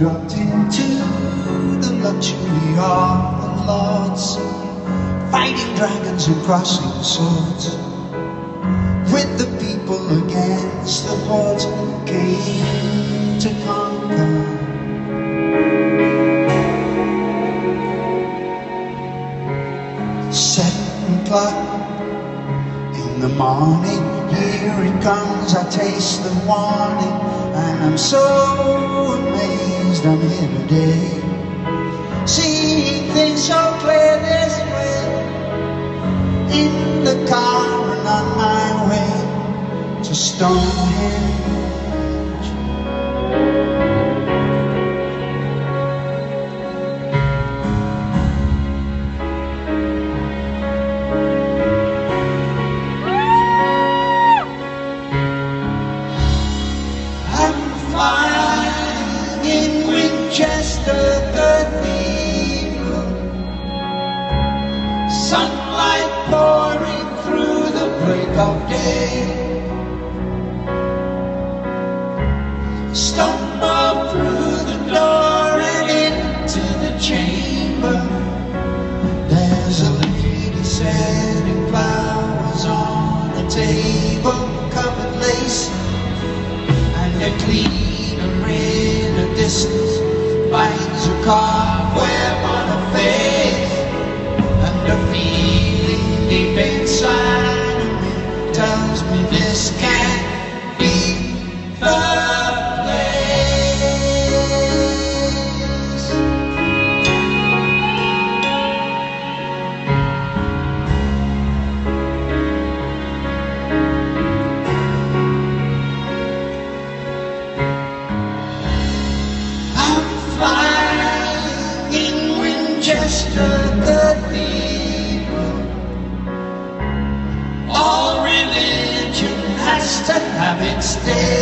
dropped into the luxury of the lords, fighting dragons and crossing swords. With the people against the hordes came to conquer. Seven o'clock in the morning, here it comes, I taste the warning, and I'm so amazed I'm here today. Seeing things so clear this way, in the car and on my way to Stonehenge. I'm in Winchester Cathedral. Sunlight pouring through the break of day. Stumble through the door and into the chamber. There's a lady setting flowers on a table covered lace and a cleaner in a distance a cobweb on her face and a feeling deep inside tells me this can't All religion has to have its day.